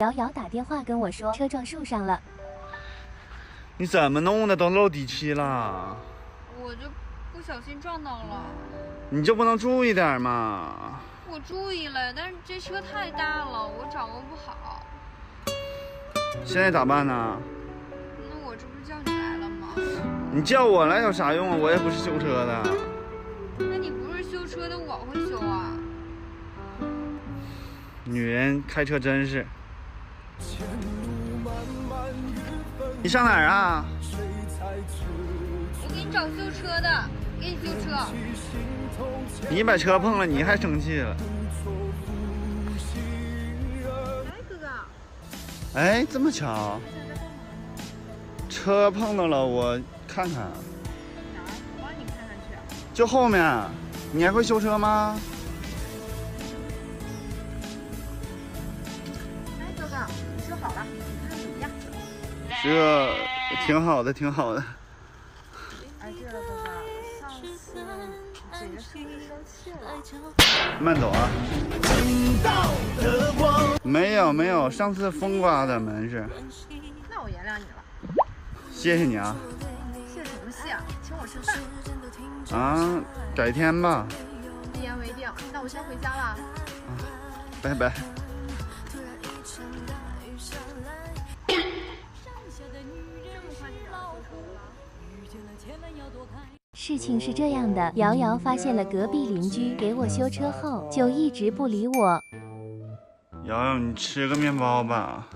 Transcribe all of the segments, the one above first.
瑶瑶打电话跟我说车撞树上了，你怎么弄的？都漏底漆了，我就不小心撞到了。你就不能注意点吗？我注意了，但是这车太大了，我掌握不好。现在咋办呢？那我这不是叫你来了吗？你叫我来有啥用啊？我也不是修车的。那你不是修车的，我会修啊。女人开车真是。你上哪儿啊？我给你找修车的，给你修车。你把车碰了，你还生气了？哎，哥哥。哎，这么巧，车碰到了，我看看。哪儿？我帮你看看去。就后面，你还会修车吗？这挺好的，挺好的。哎，对了，哥哥，上次姐姐是不是生气了？慢走啊！没有没有，上次风刮的门是。那我原谅你了。谢谢你啊。谢什么谢啊？请我吃饭。啊，改天吧。一言为定。那我先回家了。拜拜。事情是这样的，瑶瑶发现了隔壁邻居给我修车后，就一直不理我。瑶瑶，你吃个面包吧。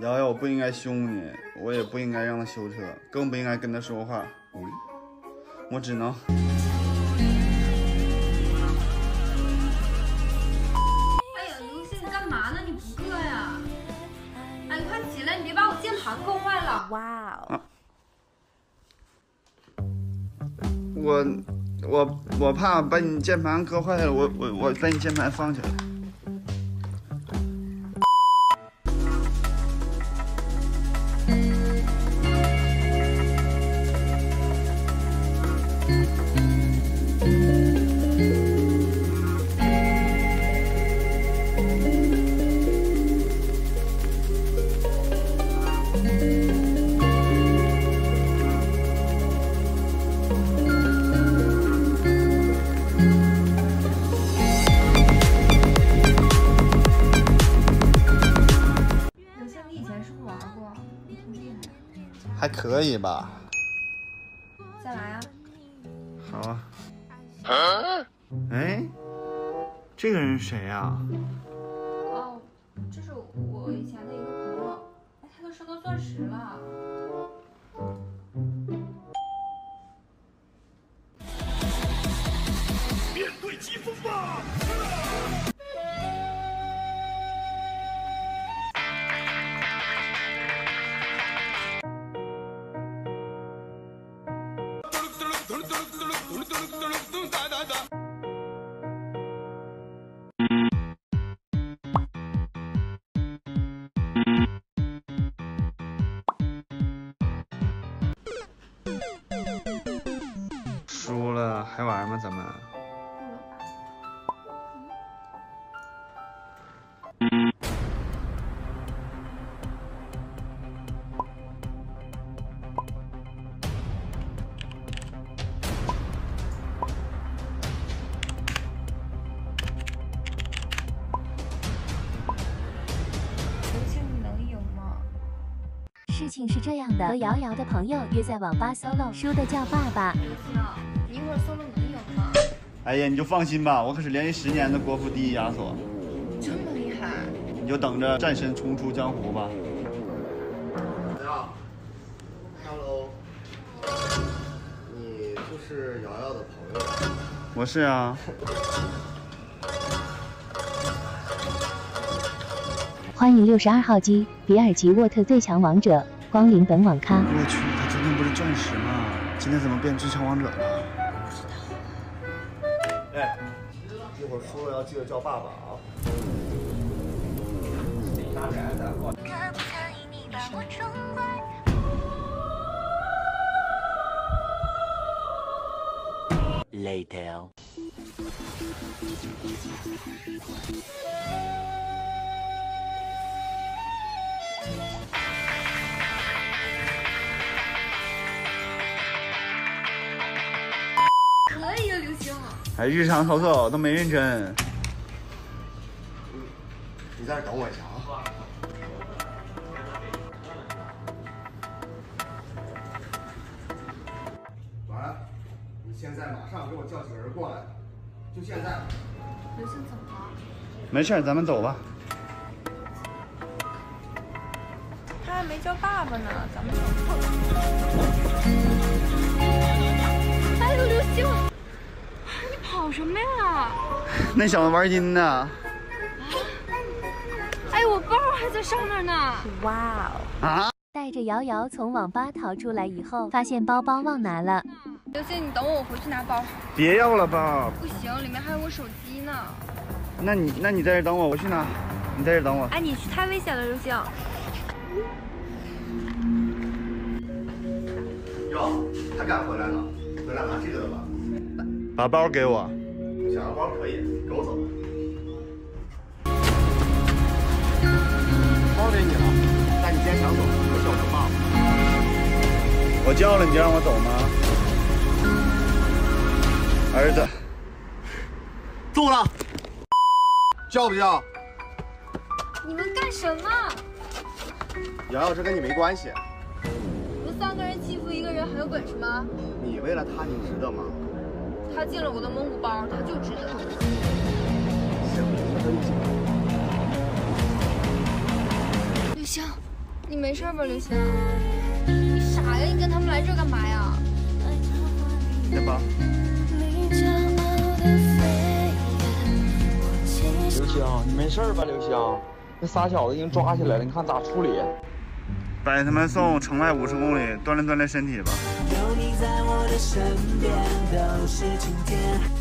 瑶瑶，我不应该凶你，我也不应该让他修车，更不应该跟他说话。我只能。哇哦！我我我怕把你键盘割坏了，我我我把你键盘放起来。还可以吧？再来啊！好啊。哎，这个人是谁呀、哦，这是我以前的一个朋友，哎，他都升到钻石了。事情是这样的，和瑶瑶的朋友约在网吧 solo，输的叫爸爸。一会儿 solo 能赢吗？哎呀，你就放心吧，我可是连续十年的国服第一亚索？你就等着战神重出江湖吧。呀，Hello，你就是瑶瑶的朋友？我是啊，欢迎六十二号机比尔吉沃特最强王者光临本网咖。我去，他昨天不是钻石吗？今天怎么变最强王者了？哎，一会儿输了要记得叫爸爸啊。可不可以你把我宠坏？Later. 可以啊，刘星。还日常操作都没认真。嗯，你在这等我一下。现在马上给我叫几个人过来，就现在。刘星怎么了？没事儿，咱们走吧。他还没叫爸爸呢，咱们走。哎呦，刘星，你跑什么呀？那小子玩阴呢。哎，我包还在上面呢。哇哦！啊！带着瑶瑶从网吧逃出来以后，发现包包忘拿了。刘星，你等我，我回去拿包。别要了吧。不行，里面还有我手机呢。那你那你在这等我，我去拿。你在这等我。哎，你去太危险了，刘星。哟，他敢回来了？回来拿这个的吧。把包给我。想要包可以，给我走。包给你了，但你既然想走，你就叫我爸爸。我叫了你就让我走吗？儿子，坐了。叫不叫？你们干什么？瑶瑶，这跟你没关系。你们三个人欺负一个人很有本事吗？你为了他，你值得吗？他进了我的蒙古包，他就值得。行，那跟你行。刘星，你没事吧？刘星，你傻呀？你跟他们来这干嘛呀？你的包。刘星，你没事吧？刘星，那仨小子已经抓起来了，你看咋处理？把他们送城外五十公里，锻炼锻炼身体吧。有你在我的身边，都是晴天。